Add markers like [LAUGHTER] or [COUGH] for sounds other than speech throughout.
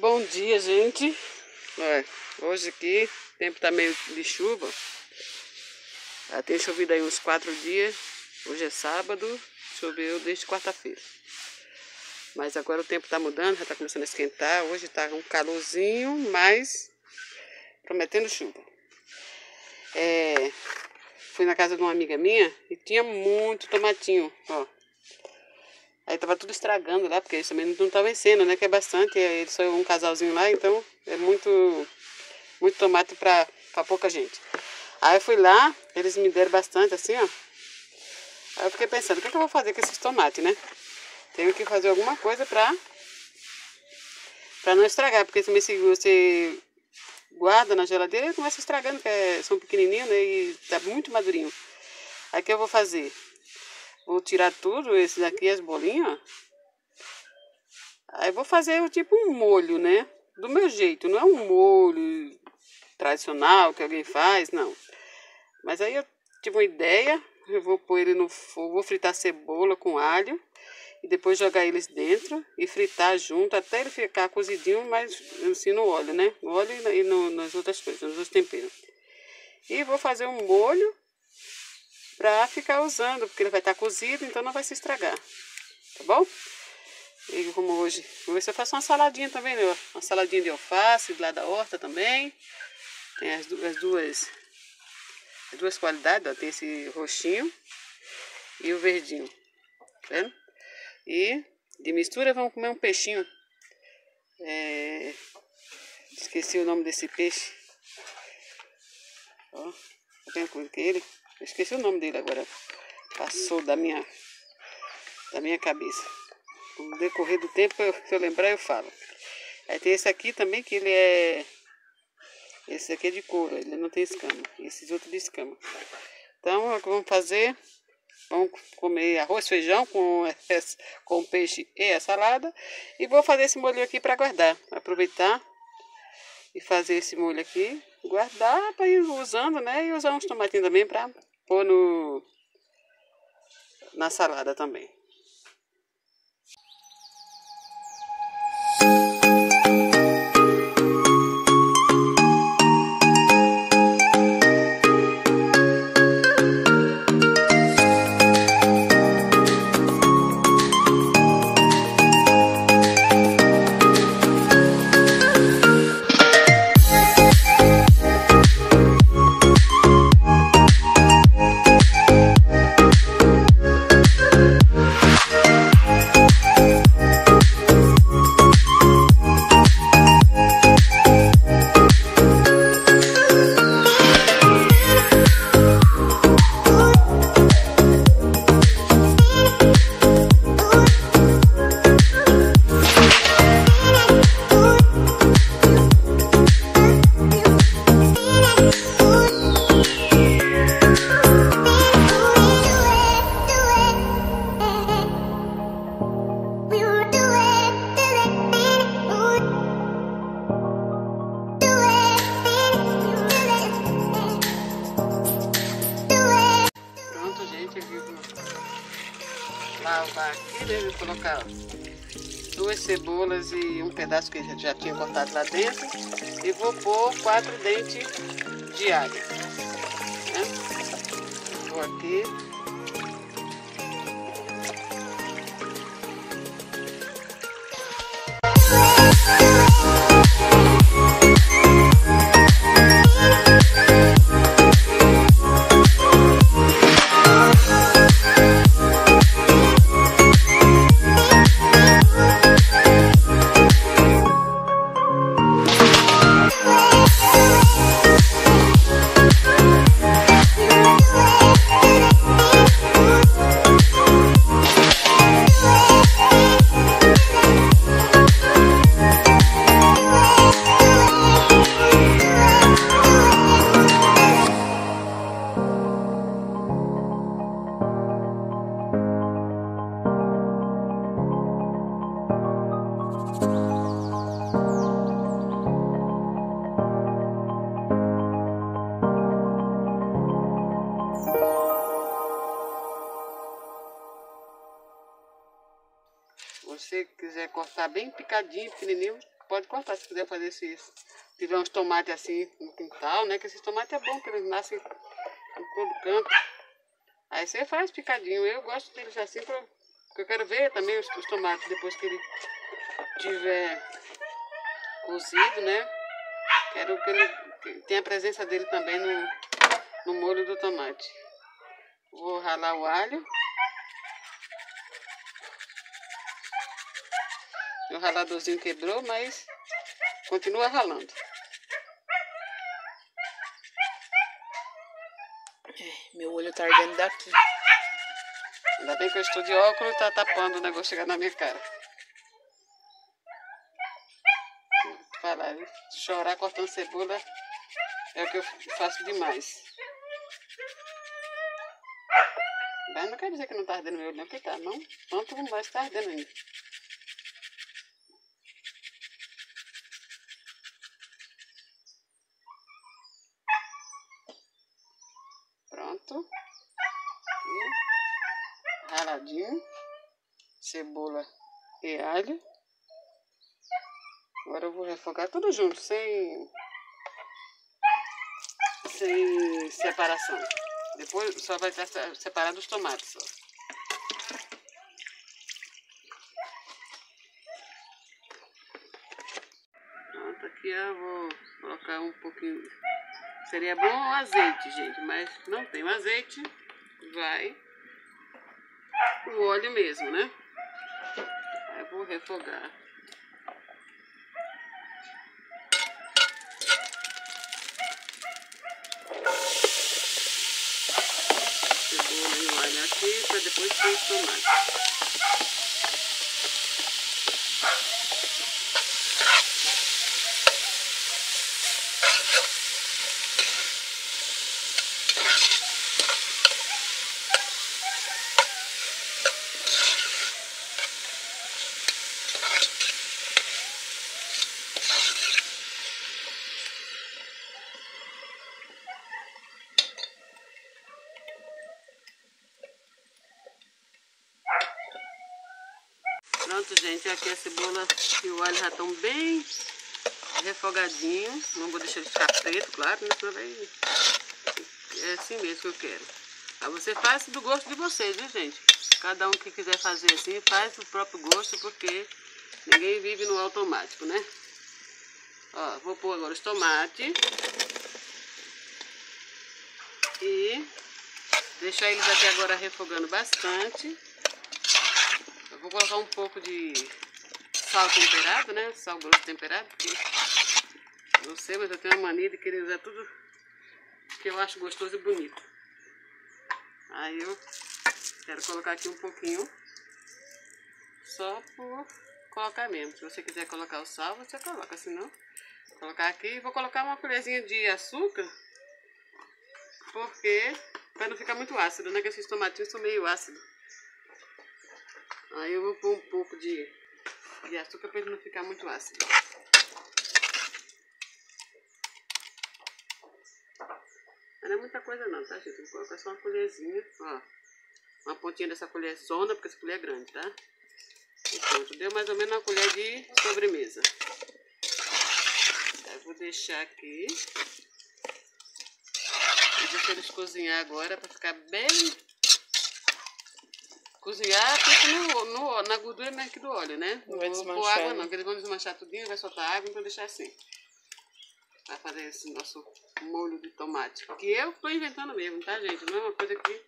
Bom dia, gente. Hoje aqui, o tempo tá meio de chuva. Já tem chovido aí uns quatro dias. Hoje é sábado, choveu desde quarta-feira. Mas agora o tempo tá mudando, já tá começando a esquentar. Hoje tá um calorzinho, mas prometendo chuva. É, fui na casa de uma amiga minha e tinha muito tomatinho, ó. Aí tava tudo estragando lá, porque eles também não estão vencendo, né? Que é bastante, eles são um casalzinho lá, então é muito, muito tomate pra pouca gente. Aí fui lá, eles me deram bastante assim, ó. Aí eu fiquei pensando, o que, é que eu vou fazer com esses tomates, né? Tenho que fazer alguma coisa pra, pra não estragar, porque também se você guarda na geladeira, ele começa estragando, porque é- são pequenininhos, né? E tá muito madurinho. Aí que eu vou fazer? Vou tirar tudo, esse daqui, as bolinhas. Aí vou fazer tipo um molho, né? Do meu jeito, não é um molho tradicional que alguém faz, não. Mas aí eu tive uma ideia, eu vou pôr ele no fogo, vou fritar cebola com alho e depois jogar eles dentro e fritar junto até ele ficar cozidinho, mas assim no óleo, né? No óleo e no, nas outras coisas, nos temperos. E vou fazer um molho para ficar usando, porque ele vai estar cozido, então não vai se estragar. Tá bom? E como hoje, vou ver se eu faço uma saladinha também, né? Uma saladinha de alface, lá da horta também. Tem as, du- as duas as duas qualidades, ó. Tem esse roxinho e o verdinho. Tá vendo? E de mistura vamos comer um peixinho. É, Esqueci o nome desse peixe. Ó, tá vendo com ele? Eu esqueci o nome dele agora. Passou da minha, da minha cabeça. No decorrer do tempo, eu- se eu lembrar, eu falo. Aí tem esse aqui também, que ele é. Esse aqui é de couro, ele não tem escama. Esses outros de escama. Então, o que vamos fazer? Vamos comer arroz, feijão com, [LAUGHS] com peixe e a salada. E vou fazer esse molho aqui para guardar. Aproveitar e fazer esse molho aqui. Guardar para ir usando, né? E usar uns tomatinhos também para pôr no, na salada também. Que já tinha cortado lá dentro. E vou pôr quatro dentes de alho. Né? Vou aqui. Você quiser cortar bem picadinho, pequenininho, pode cortar se quiser fazer isso. Se tiver uns tomates assim no quintal, né? Que esses tomates é bom, que eles nascem em todo canto. Aí você faz picadinho. Eu gosto deles assim, pra, porque eu quero ver também os, os tomates depois que ele tiver cozido, né? Quero que ele que tenha a presença dele também no, no molho do tomate. Vou ralar o alho. O raladorzinho quebrou, mas continua ralando. É, meu olho tá ardendo daqui. Ainda bem que eu estou de óculos e tá tapando o negócio chegar na minha cara. Falar, chorar cortando cebola é o que eu faço demais. Mas não quer dizer que não tá ardendo meu olho, não, porque tá, não. Tanto mais tá ardendo ainda. Pronto. E raladinho. Cebola e alho. Agora eu vou refogar tudo junto, sem, sem separação. Depois só vai estar separado os tomates. Pronto, aqui eu vou colocar um pouquinho. Seria bom o azeite, gente, mas não tem o azeite. Vai o óleo mesmo, né? Eu vou refogar. Cebola e o alho aqui para depois pôr os tomates. Pronto, gente, aqui a cebola e o alho já estão bem refogadinho. Não vou deixar ele ficar preto, claro, né? Senão vai... É assim mesmo que eu quero. Aí você faz do gosto de vocês, viu, gente? Cada um que quiser fazer assim, faz do próprio gosto, porque ninguém vive no automático, né? Ó, vou pôr agora os tomates. E deixar eles aqui agora refogando bastante. Eu vou colocar um pouco de sal temperado, né? Sal grosso temperado, porque não sei, mas eu tenho uma mania de querer usar tudo que eu acho gostoso e bonito. Aí eu quero colocar aqui um pouquinho, só por colocar mesmo. Se você quiser colocar o sal, você coloca, senão colocar aqui. Vou colocar uma colherzinha de açúcar, porque para não ficar muito ácido, né? Que esses tomatinhos são meio ácidos. Aí eu vou pôr um pouco de, de açúcar para ele não ficar muito ácido. Não é muita coisa não, tá gente? Vou colocar só uma colherzinha, ó. Uma pontinha dessa colher zona, porque essa colher é grande, tá? Pronto, deu mais ou menos uma colher de sobremesa. Eu vou deixar aqui. E deixar eles cozinhar agora para ficar bem cozinhar tipo no, no, na gordura mesmo aqui do óleo, né? Não vai vou desmanchar, água né? não, porque eles vão desmanchar tudinho, vai soltar água, então deixar assim. Vai fazer esse nosso molho de tomate. Que eu tô inventando mesmo, tá, gente? Não é uma coisa que,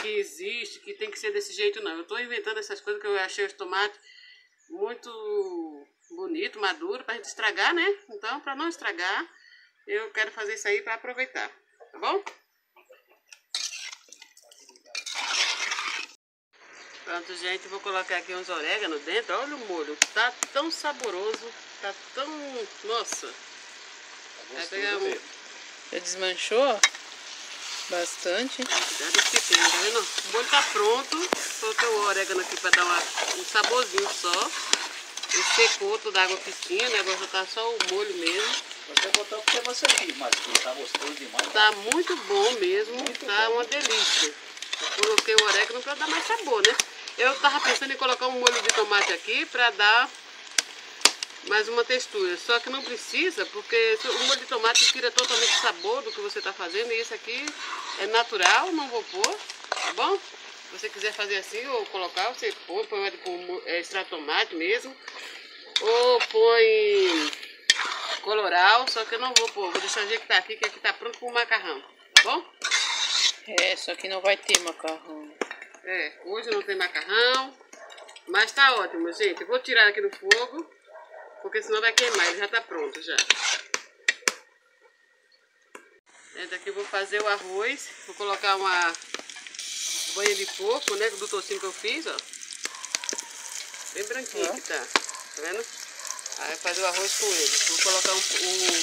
que existe, que tem que ser desse jeito, não. Eu tô inventando essas coisas que eu achei os tomates muito bonito, maduro, pra gente estragar, né? Então, pra não estragar, eu quero fazer isso aí pra aproveitar, tá bom? Pronto, gente, vou colocar aqui uns orégano dentro. Olha o molho, tá tão saboroso, tá tão... Nossa! Pegar um... Já desmanchou? Bastante. Cuidado esse pepino, tá vendo? O molho tá pronto. Coloquei o orégano aqui pra dar uma, um saborzinho só. Ele secou toda a água que tinha, né? Agora já tá só o molho mesmo. Você botou porque você quis, mas que tá gostoso demais. Tá muito bom mesmo, Muito tá bom. uma delícia. Eu coloquei o orégano pra dar mais sabor, né? Eu tava pensando em colocar um molho de tomate aqui pra dar mais uma textura. Só que não precisa, porque o molho de tomate tira totalmente o sabor do que você tá fazendo. E esse aqui é natural, não vou pôr, tá bom? Se você quiser fazer assim ou colocar, você põe, põe tipo, é, extrato tomate mesmo. Ou põe coloral, só que eu não vou pôr. Vou deixar o jeito que tá aqui, que aqui tá pronto pro macarrão, tá bom? É, só que não vai ter macarrão. É, hoje não tem macarrão, mas tá ótimo, gente. Eu vou tirar aqui do fogo, porque senão vai queimar. Ele já tá pronto já. Gente, aqui eu vou fazer o arroz. Vou colocar uma banha de porco, né, do tocinho que eu fiz, ó. Bem branquinho Ó. que tá, tá vendo? Aí fazer o arroz com ele. Vou colocar um, um,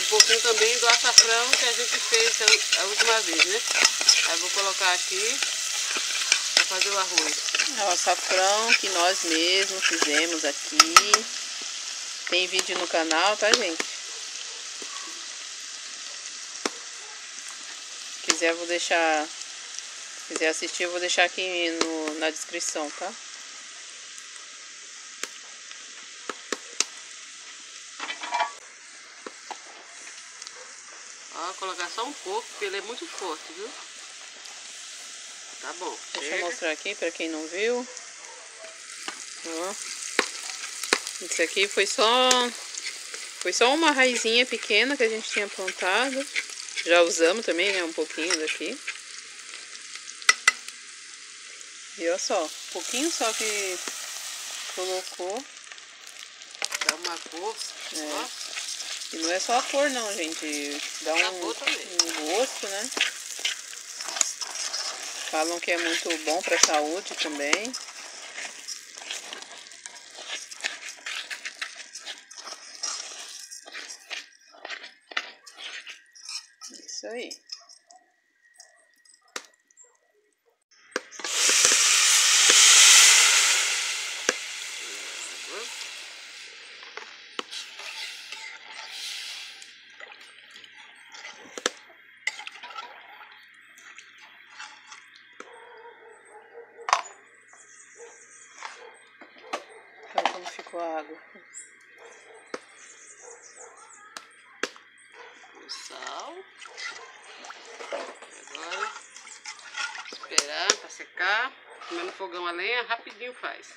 um pouquinho também do açafrão que a gente fez a, última vez, né? Aí vou colocar aqui fazer o arroz. É o açafrão que nós mesmos fizemos aqui. Tem vídeo no canal, tá, gente? Se quiser, vou deixar. Se quiser assistir, eu vou deixar aqui no, na descrição, tá? Ó, colocar só um pouco, porque ele é muito forte, viu? Tá bom. Deixa eu chega. mostrar aqui pra quem não viu. Ó. Isso aqui foi só foi só uma raizinha pequena que a gente tinha plantado. Já usamos também, né, um pouquinho daqui. E olha só, um pouquinho só que colocou. Dá uma cor. É. E não é só a cor não, gente. Dá um, um gosto, né? Falam que é muito bom pra saúde também. Isso aí. Olha como ficou a água. O sal. Agora, secar. Comendo fogão a lenha, rapidinho faz.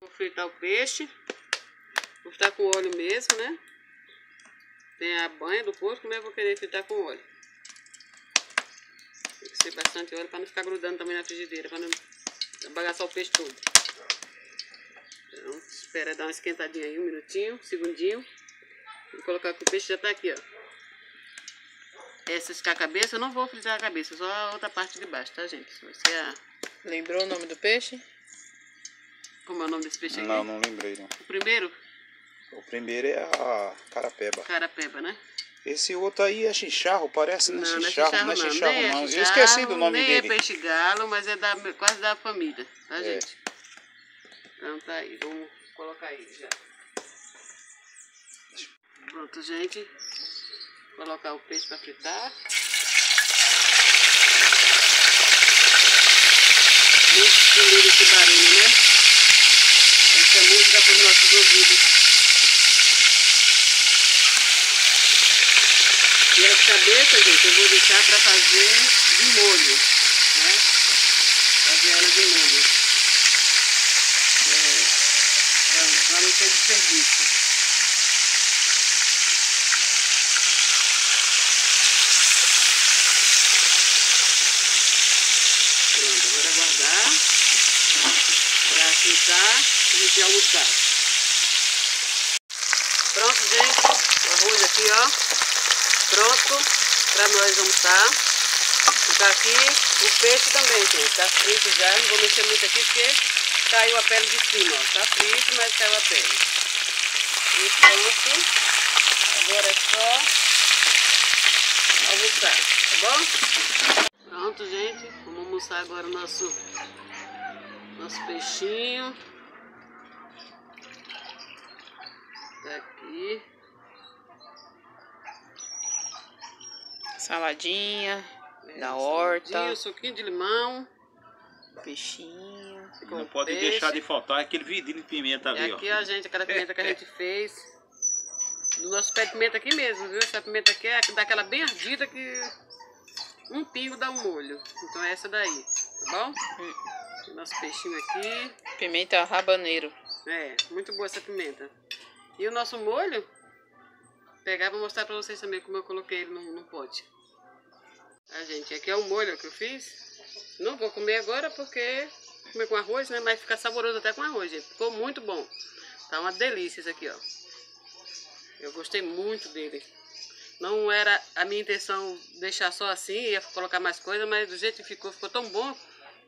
Vou fritar o peixe. Vou fritar com óleo mesmo, né? Tem a banha do porco, mas eu vou querer fritar com óleo. Tem que ser bastante óleo para não ficar grudando também na frigideira, para não bagaçar o peixe todo. Então, espera dar uma esquentadinha aí, um minutinho, um segundinho. Vou colocar que o peixe já tá aqui, ó. Essa ficar a cabeça, eu não vou fritar a cabeça, só a outra parte de baixo, tá, gente? Vai ser a... Lembrou o nome do peixe? Como é o nome desse peixe aqui? Não, não lembrei não. O primeiro, O primeiro é a carapeba. carapeba, né? Esse outro aí é chicharro, parece, né? Não, não é Chicharro, não é chicharro, Nem é não. Eu esqueci do nome nem dele. é peixe galo, mas é da, quase da família, tá, É. gente? Então tá aí, vamos colocar aí já. Pronto, gente. Colocar o peixe pra fritar. Muito lindo esse barulho, né? Essa música para os nossos ouvidos. E as cabeças, gente, eu vou deixar para fazer de molho, né? Fazer ela de molho. É, para não ter desperdício. Pronto, agora guardar para gente almoçar. Pronto, gente. O arroz aqui, ó. Pronto para nós almoçar. Tá aqui o peixe também, gente. Tá frito já. Não vou mexer muito aqui porque caiu a pele de cima, ó. Tá frito, mas caiu a pele. E pronto. Agora é só almoçar, tá bom? Pronto, gente. Vamos almoçar agora o nosso, nosso peixinho. Tá aqui. Saladinha. da horta, suquinho de limão. peixinho. E não pode peixe. deixar de faltar aquele vidinho de pimenta E ali, ó. aqui, ó, gente, aquela pimenta que a gente [LAUGHS] fez. Do nosso pé de pimenta aqui mesmo, viu? Essa pimenta aqui é daquela bem ardida que um pingo dá um molho. Então é essa daí, tá bom? Hum. Nosso peixinho aqui. Pimenta rabaneiro. É, muito boa essa pimenta. E o nosso molho, pegar pra mostrar pra vocês também como eu coloquei ele no, no pote. Ah, gente, aqui é o molho que eu fiz. Não vou comer agora porque comer com arroz, né? Mas fica saboroso até com arroz, gente. Ficou muito bom. Tá uma delícia isso aqui, ó. Eu gostei muito dele. Não era a minha intenção deixar só assim, ia colocar mais coisa, mas do jeito que ficou, ficou tão bom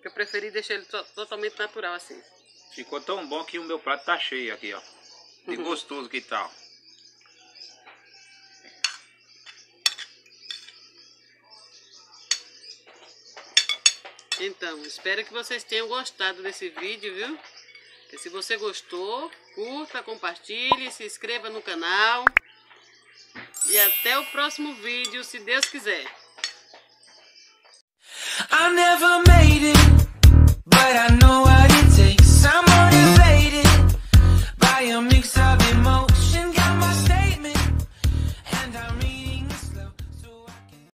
que eu preferi deixar ele to- totalmente natural assim. Ficou tão bom que o meu prato tá cheio aqui, ó. De gostoso que tal. Então, espero que vocês tenham gostado desse vídeo, viu? E se você gostou, curta, compartilhe, se inscreva no canal. E até o próximo vídeo, se Deus quiser. I never made it